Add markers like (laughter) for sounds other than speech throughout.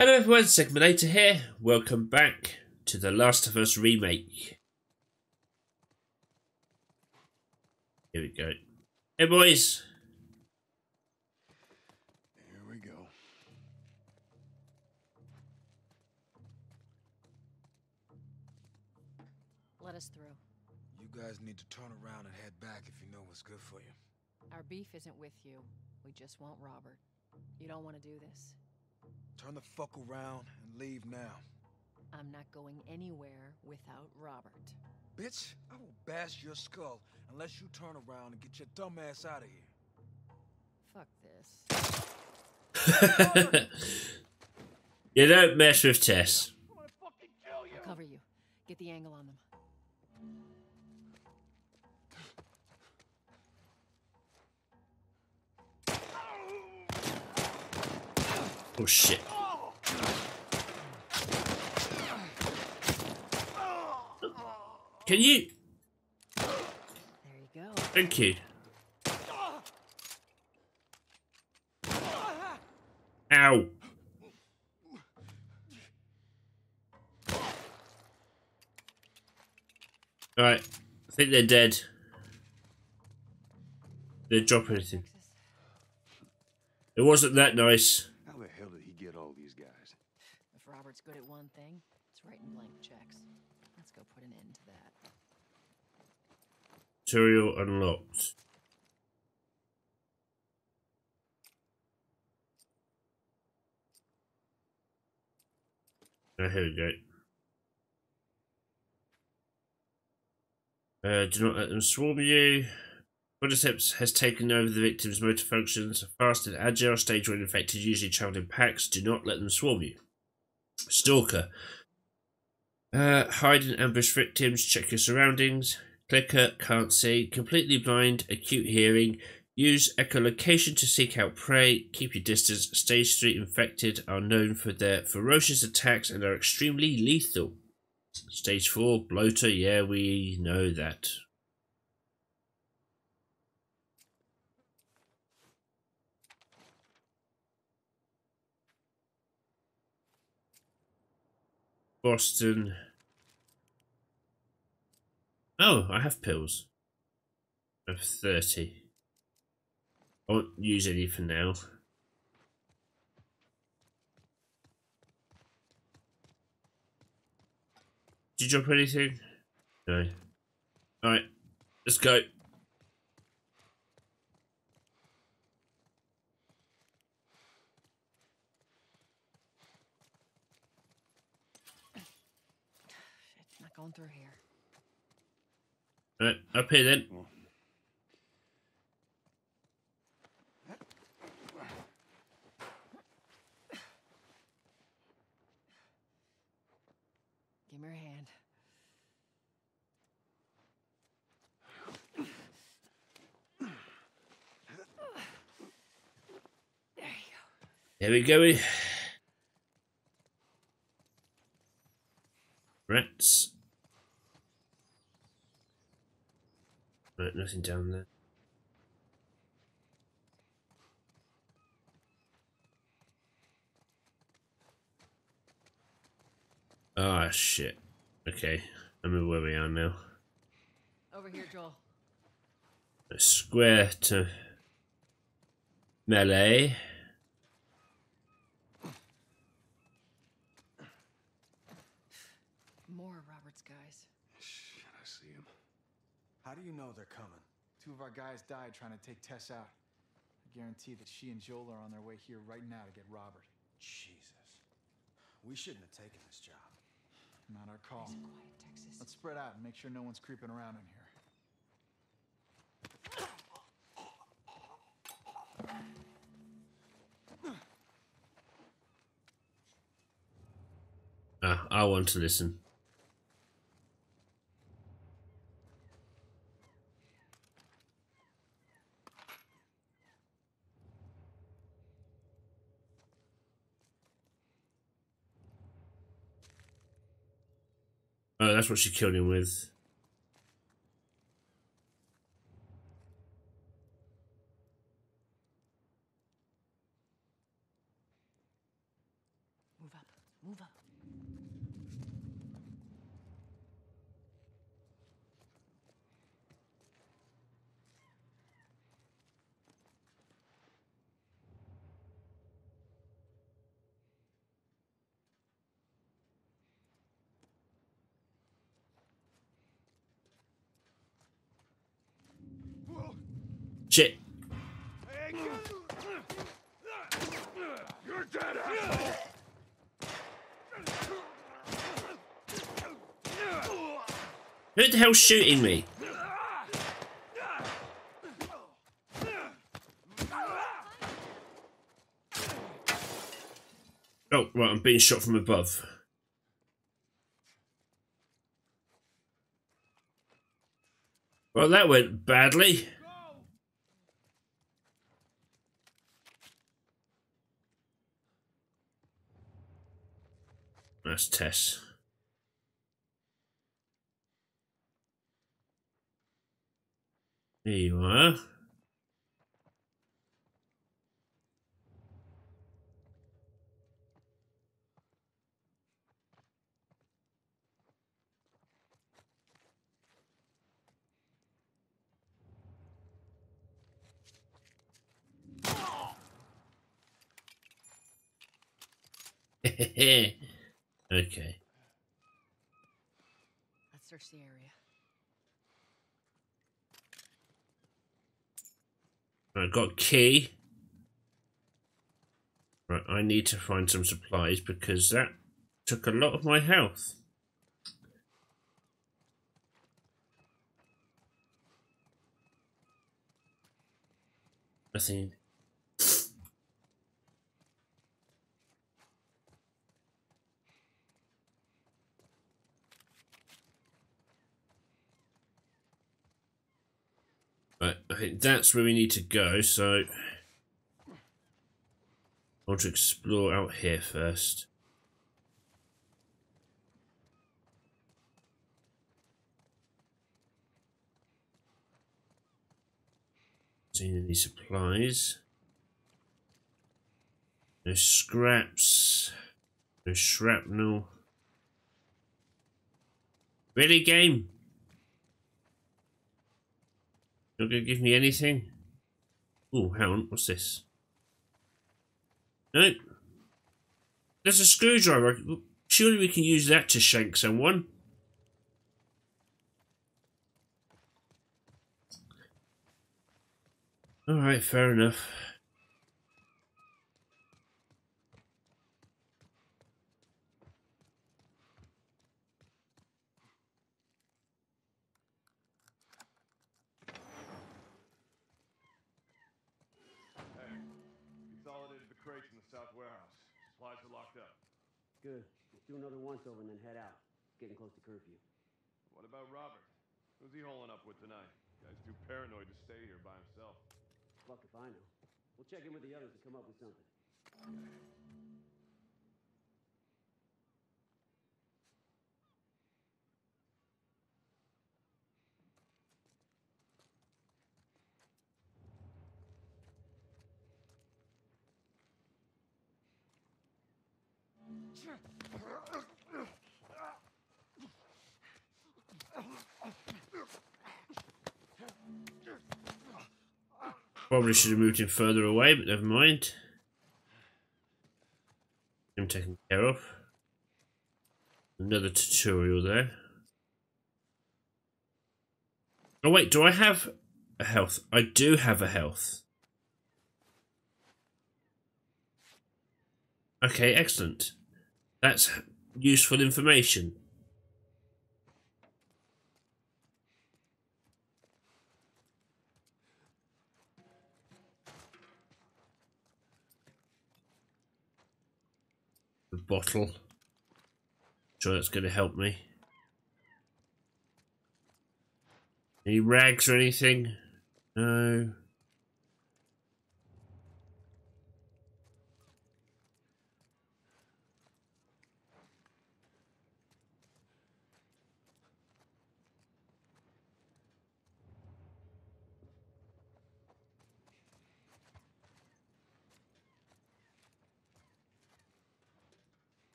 Hello everyone, Sigma Later here. Welcome back to The Last of Us Remake. Here we go. Hey boys. Here we go. Let us through. You guys need to turn around and head back if you know what's good for you. Our beef isn't with you. We just want Robert. You don't want to do this. Turn the fuck around and leave now. I'm not going anywhere without Robert. Bitch, I will bash your skull unless you turn around and get your dumb ass out of here. Fuck this. (laughs) you don't mess with Tess. I'll cover you. Get the angle on them. Oh shit. Can you? There you go. Thank you. Ow. Alright. I think they're dead. They drop anything. It wasn't that nice. How the hell did he get all these guys? If Robert's good at one thing, it's writing blank checks. Let's go put an end to that. Material unlocked. Here we go. Uh, do not let them swarm you. Cordyceps has taken over the victim's motor functions. Fast and agile stage when infected usually travel in packs. Do not let them swarm you. Stalker. Uh, hide and ambush victims. Check your surroundings. Clicker, can't see. Completely blind. Acute hearing. Use echolocation to seek out prey. Keep your distance. Stage 3 infected are known for their ferocious attacks and are extremely lethal. Stage 4 bloater. Yeah, we know that. Boston. Oh, I have pills. I have 30. I won't use any for now. Did you drop anything? No. Alright, let's go. Shit, not going through here. Alright, up here then. Give me your hand. There you go. Here we go. Rats. Right, nothing down there. Ah, shit. Okay, I remember where we are now. Over here, Joel. A square to melee. More of Robert's guys. Shit, I see him. How do you know they're coming? Two of our guys died trying to take Tess out. I guarantee that she and Joel are on their way here right now to get Robert. Jesus. We shouldn't have taken this job. Not our call. Quiet, Texas. Let's spread out and make sure no one's creeping around in here. Ah, I want to listen. Oh, what she killed him with. Move Move up. Shit. Who the hell's shooting me? Oh, right, I'm being shot from above. Well, that went badly. That's Tess. There you are. (laughs) okay. Let's search the area. I got key. Right, I need to find some supplies because that took a lot of my health. Nothing. That's where we need to go, so... I want to explore out here first. Seen any supplies? No scraps. No shrapnel. Ready, game? Not gonna give me anything? Oh, hang on, what's this? No. There's a screwdriver. Surely we can use that to shank someone. Alright, fair enough. Hey, consolidated the crates in the south warehouse. Supplies are locked up. Good. Let's do another once over and then head out. It's getting close to curfew. What about Robert? Who's he holing up with tonight? Guy's too paranoid to stay here by himself. Fuck if I know. We'll check in with the others to come up with something. Probably should have moved him further away, but never mind. Him taken care of. Another tutorial there. Oh wait, do I have a health? I do have a health. Okay, excellent. That's useful information. The bottle. Sure that's going to help me. Any rags or anything? No.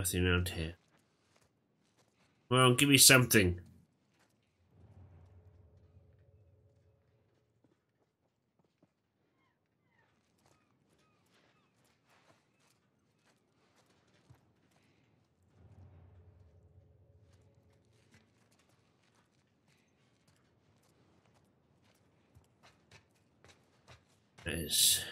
Nothing around here. Well, give me something. There's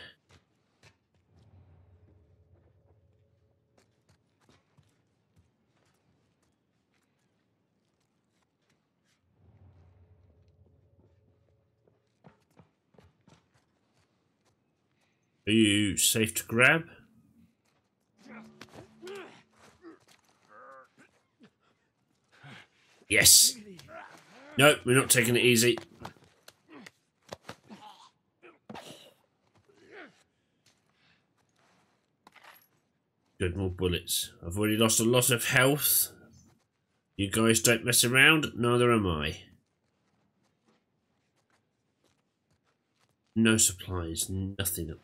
Are you safe to grab? Yes. No, we're not taking it easy. Good, more bullets. I've already lost a lot of health. You guys don't mess around, neither am I. No supplies, nothing.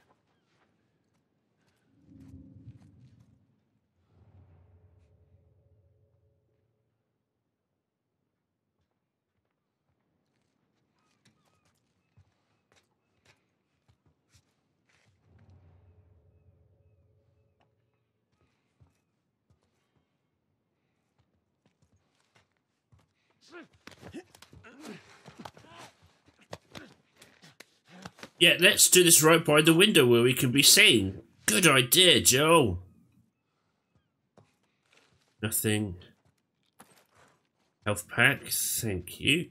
Yeah, let's do this right by the window where we can be seen. Good idea, Joe. Nothing. Health pack, thank you.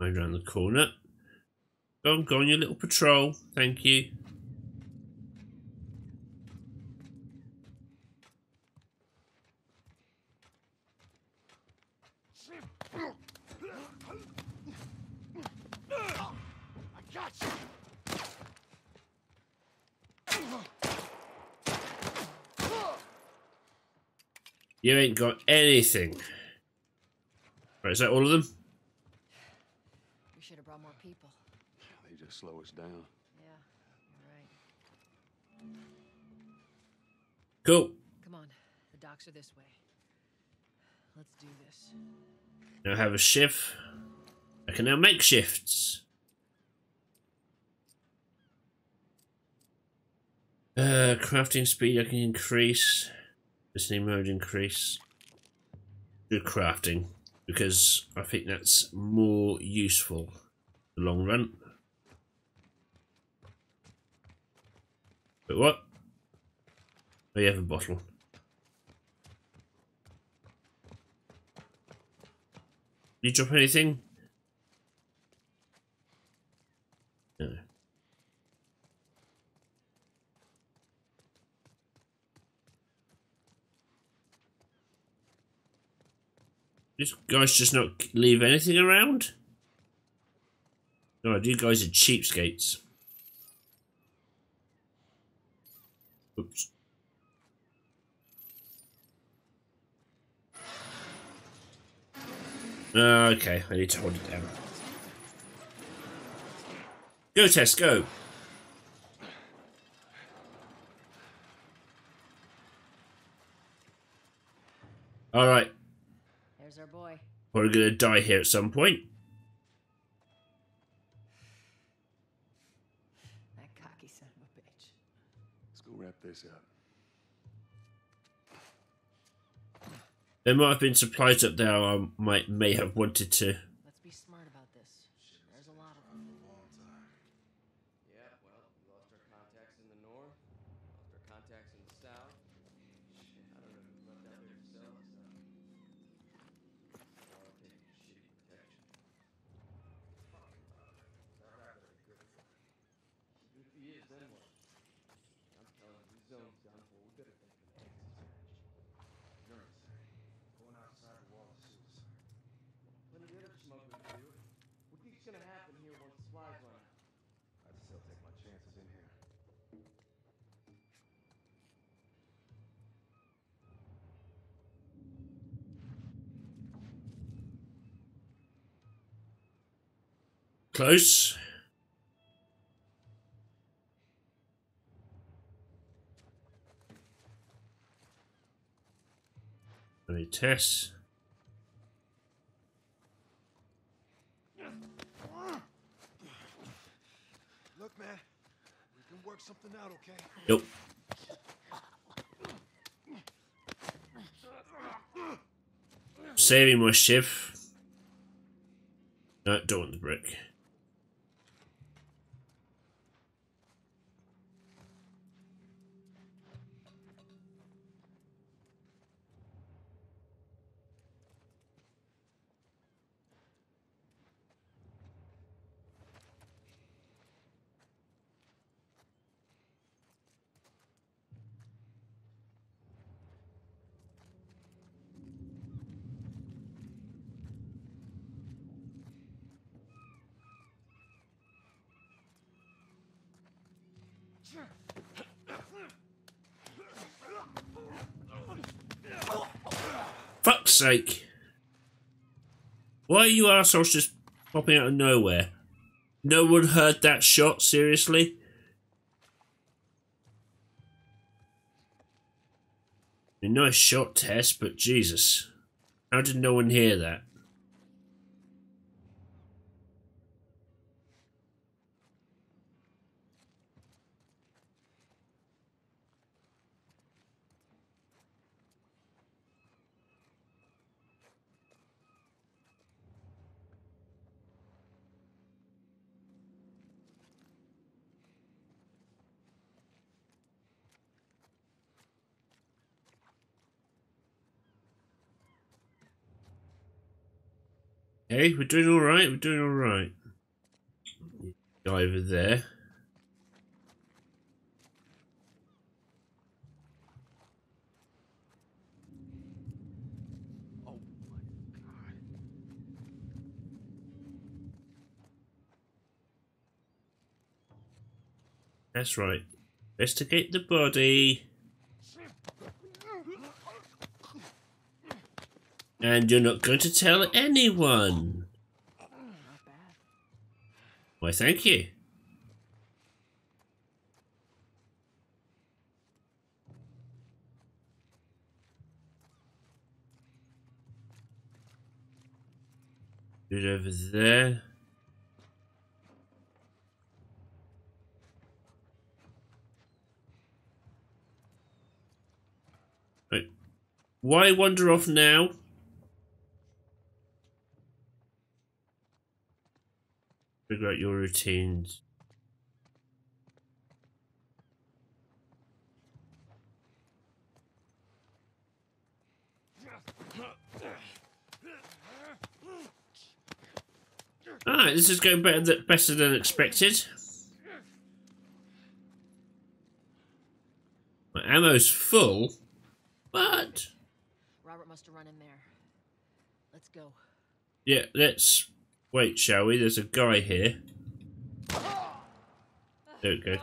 Right around the corner. Go on, go on your little patrol. Thank you. You ain't got anything. Right, is that all of them? We should have brought more people. They just slow us down. Yeah, you're right. Cool. Come on, the docks are this way. Let's do this. Now have a shiv. I can now make shivs. Uh, crafting speed I can increase. Listening mode increase. Do crafting because I think that's more useful in the long run. But what? Oh, have a bottle. You drop anything? No. These guys just not leave anything around? No, you guys are cheapskates. Oops. Uh, okay, I need to hold it down. Go, Tess, go. Alright, There's our boy. we're gonna die here at some point. There might have been supplies up there I um, might may have wanted to. Let's be smart about this. There's a lot of them. Yeah, well, we lost our contacts in the north, lost our contacts in the south. Shit, I don't know who's left out there to sell us stuff. All taking shitty protection. If he is, then what? I'm telling you, this zone's done for. We better think of an exit strategy. You're insane. Going outside the wall is suicide. Plenty of other smugglers do it. What do you think's gonna happen here once supplies run out? I'd still take my chances in here. Close. Let me test. Look, man, we can work something out, okay? Yep. Saving my shiv. No, don't want the brick. Fuck's sake. Why are you assholes just popping out of nowhere? No one heard that shot, seriously? A nice shot, Tess, but Jesus. How did no one hear that? Hey, we're doing alright, we're doing alright. Guy over there. That's right. Investigate the body. And you're not going to tell anyone. Why, thank you. Good over there. Right. Why wander off now? Figure out your routines. Alright, this is going better than, better than expected. My ammo's full, but Robert must have run in there. Let's go. yeah, let's wait, shall we? There's a guy here. There we go. Right.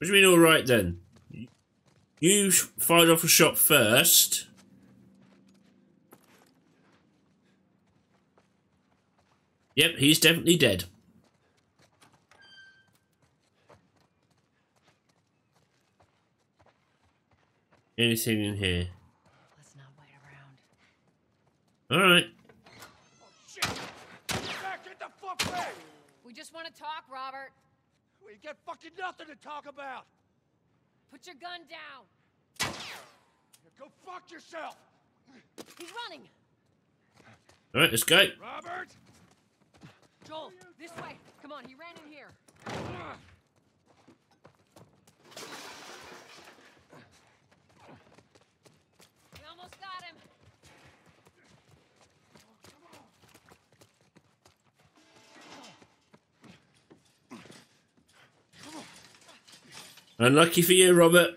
What do you mean, all right then? You fired off a shot first. Yep, he's definitely dead. Anything in here? Let's not wait around. All right. Shit! Back, get the fuck back! We just want to talk, Robert. We got fucking nothing to talk about! Put your gun down. Now go fuck yourself! He's running. All right, let's go. Robert! Joel, this way. Come on, he ran in here. We almost got him. Unlucky for you, Robert.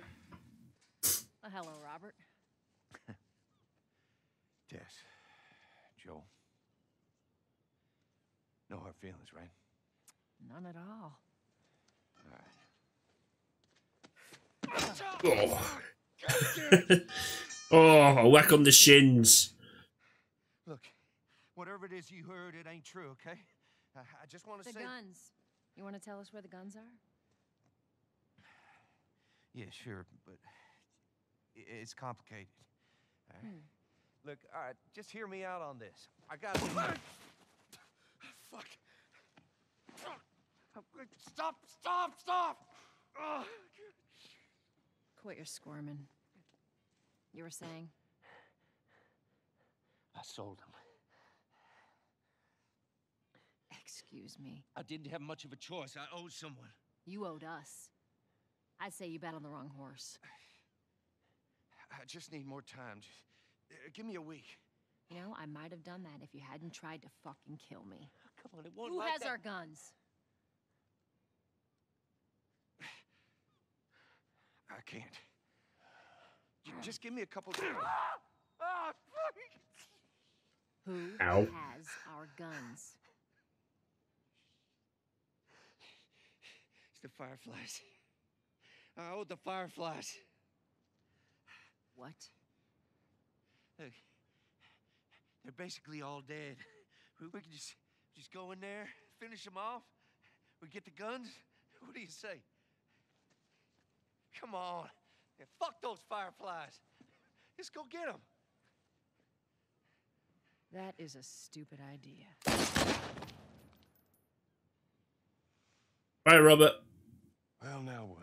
Oh, hello, Robert. (laughs) Tess. Joel. No hard feelings, right? None at all. Oh, (laughs) oh a whack on the shins. Look, whatever it is you heard, it ain't true, okay? I, I just want to say. The say. guns. You want to tell us where the guns are? Yeah, sure, but it's complicated. all right? Hmm. Look, all right, just hear me out on this. I got. (coughs) Fuck. Oh. Stop! Stop! Stop! Ugh. Quit your squirming. You were saying? I sold him. Excuse me. I didn't have much of a choice. I owed someone. You owed us. I'd say you bet on the wrong horse. I just need more time. Just, uh, give me a week. You know, I might have done that if you hadn't tried to fucking kill me. Come on, it won't Who like has that. our guns? I can't. J- just give me a couple days. Ah! (gasps) Ah, fuck! Who Ow. has our guns? It's the Fireflies. Uh, I owed the Fireflies. What? Look, they're basically all dead. We, we can just just go in there, finish them off. We get the guns. What do you say? Come on. Yeah, fuck those Fireflies. Let's go get them. That is a stupid idea. Bye, Robert. Well, now what?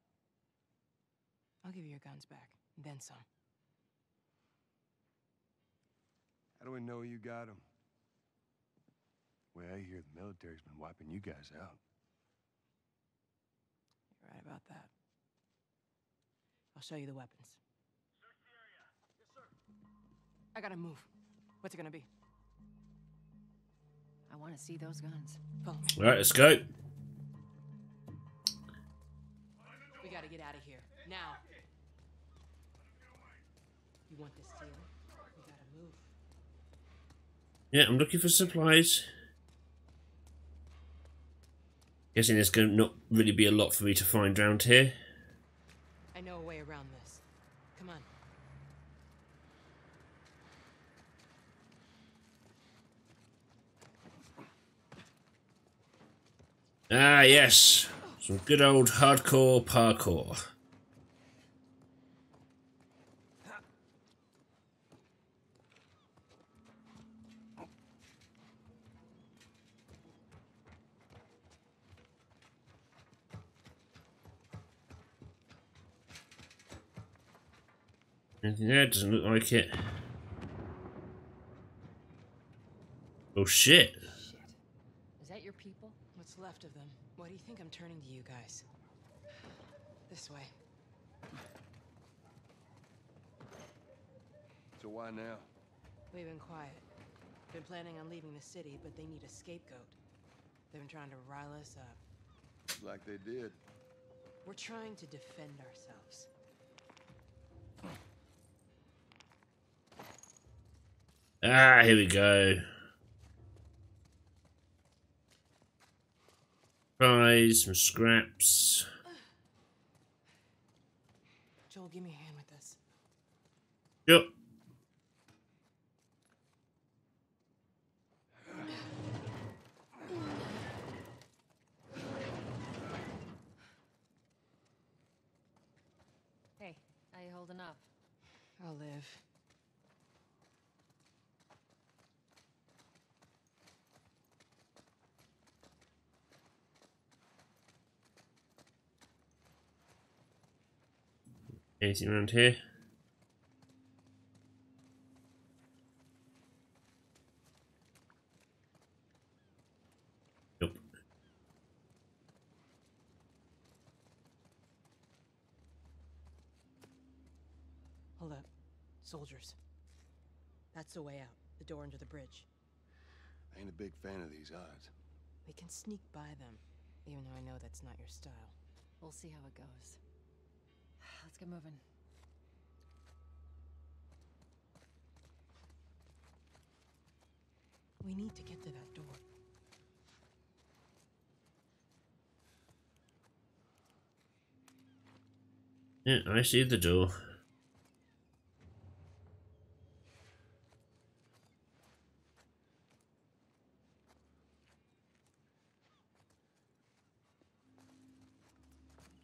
I'll give you your guns back, and then some. How do we know you got them? Well, I hear the military's been wiping you guys out. You're right about that. I'll show you the weapons. Search the area. Yes, sir. I gotta move. What's it gonna be? I want to see those guns. Follow me. All right, let's go. We gotta get out of here. Now. Want this deal? We gotta move. Yeah, I'm looking for supplies. Guessing there's going to not really be a lot for me to find around here. I know a way around this. Come on. Ah, yes. Some good old hardcore parkour. Mm-hmm. Anything there? Doesn't look like it. Oh shit. Is that your people? What's left of them? Why do you think I'm turning to you guys? This way. So why now? We've been quiet. Been planning on leaving the city, but they need a scapegoat. They've been trying to rile us up. Like they did. We're trying to defend ourselves. Ah, here we go. Fries, some scraps. Joel, give me a hand with this. Yep. Hey, how you holding up? I'll live. Anything around here? Nope. Hold up. Soldiers. That's the way out. The door under the bridge. I ain't a big fan of these odds. We can sneak by them, even though I know that's not your style. We'll see how it goes. Let's get moving. We need to get to that door. Yeah, I see the door.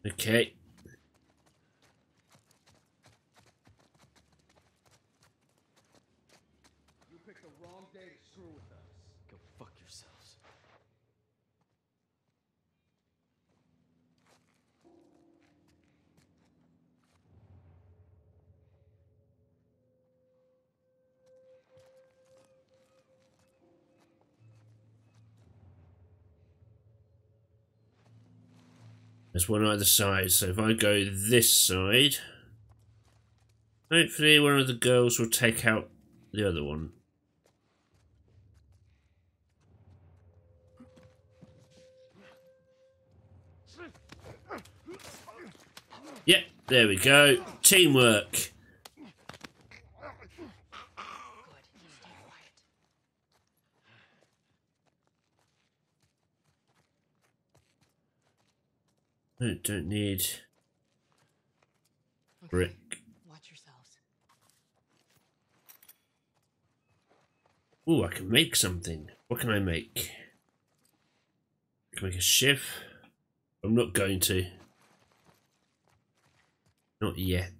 Okay. You picked the wrong day to screw with us. Go fuck yourselves. There's one either side, so if I go this side, hopefully one of the girls will take out the other one. Yep, there we go. Teamwork. Good. Stay quiet. I don't need Okay. brick. Watch yourselves. Ooh, I can make something. What can I make? I can make a shiv. I'm not going to. Not yet.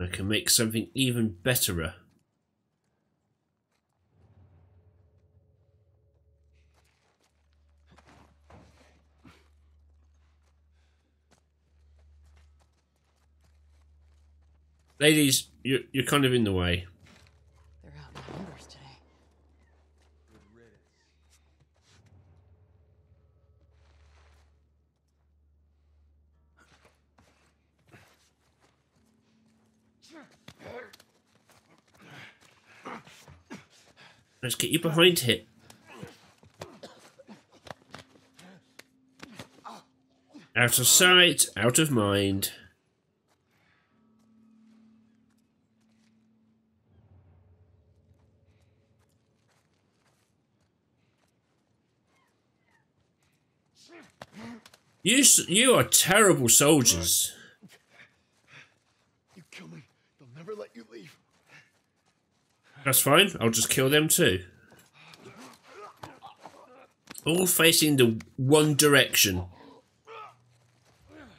I can make something even betterer. Ladies, you're, you're kind of in the way. They're out in numbers today. Let's get you behind it. Out of sight, out of mind. You, you are terrible soldiers. You kill me, they'll never let you leave. That's fine. I'll just kill them too. All facing the one direction.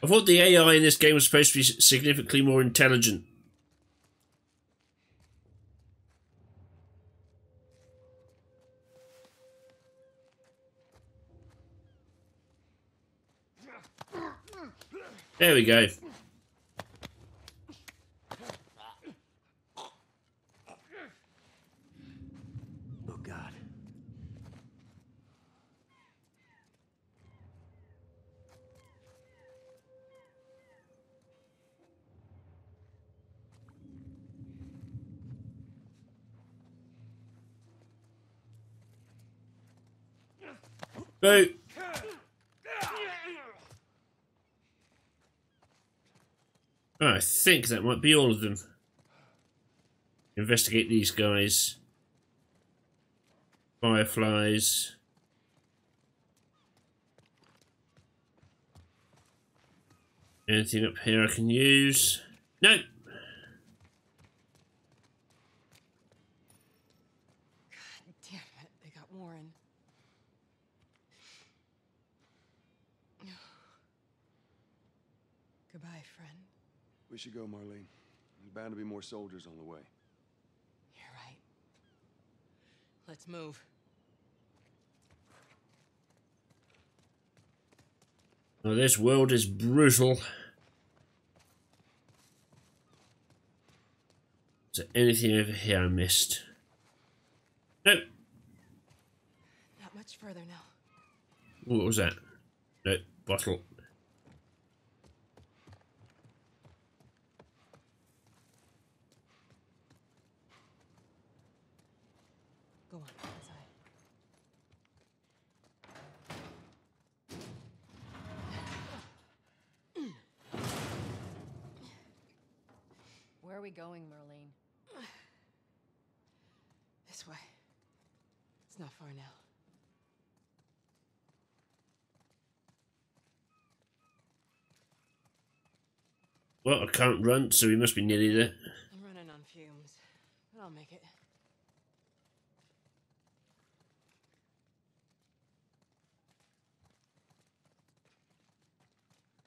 I thought the AI in this game was supposed to be significantly more intelligent. There we go. Oh god. Boo. I think that might be all of them. Investigate these guys. Fireflies. Anything up here I can use? No. Damn it, they got Warren. Goodbye, friend. We should go, Marlene. There's bound to be more soldiers on the way. You're right. Let's move. This world is brutal. Is there anything over here I missed? Nope. Not much further now. What was that? Nope. Bottle. Go on, inside. Where are we going, Marlene? (sighs) This way. It's not far now. Well, I can't run, so we must be nearly there. I'm running on fumes, but I'll make it.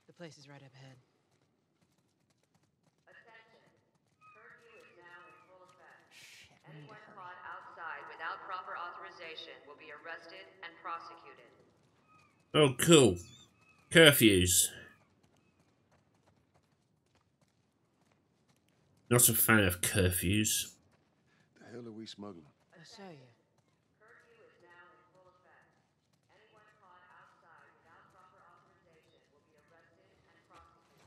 The place is right up ahead. Shit, we need to hurry. caught outside without proper authorization will be arrested and prosecuted. Oh, cool. Curfews. Not a fan of curfews. The hell are we smuggling? I'll show you. Curfew is now in full effect. Anyone caught outside without proper authorization will be arrested and prosecuted.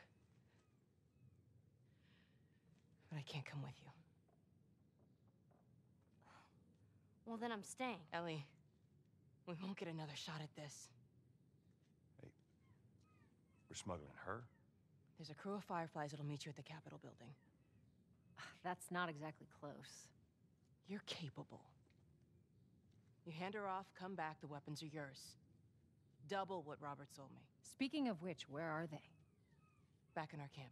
But I can't come with you. Well, then I'm staying. Ellie, we won't get another shot at this. We're smuggling her? There's a crew of fireflies that'll meet you at the Capitol building. Ah, that's not exactly close. You're capable. You hand her off, come back, the weapons are yours. Double what Robert sold me. Speaking of which, where are they? Back in our camp.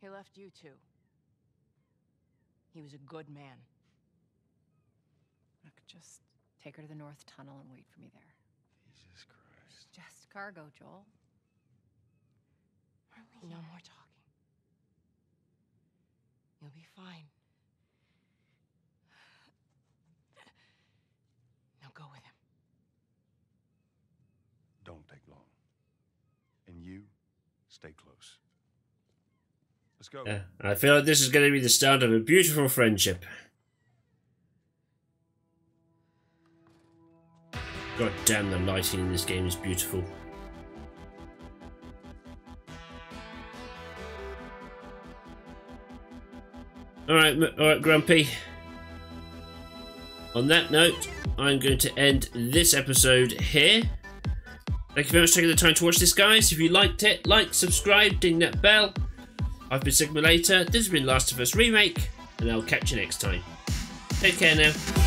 He left you too. He was a good man. I could just take her to the North Tunnel and wait for me there. Jesus Christ. It's just cargo, Joel. No more talking. You'll be fine. Now go with him. Don't take long. And you, stay close. Let's go. Yeah, I feel like this is going to be the start of a beautiful friendship. God damn, the lighting in this game is beautiful. Alright, alright, Grumpy. On that note, I'm going to end this episode here. Thank you very much for taking the time to watch this, guys. If you liked it, like, subscribe, ding that bell. I've been Sigma Later, this has been Last of Us Remake, and I'll catch you next time. Take care now.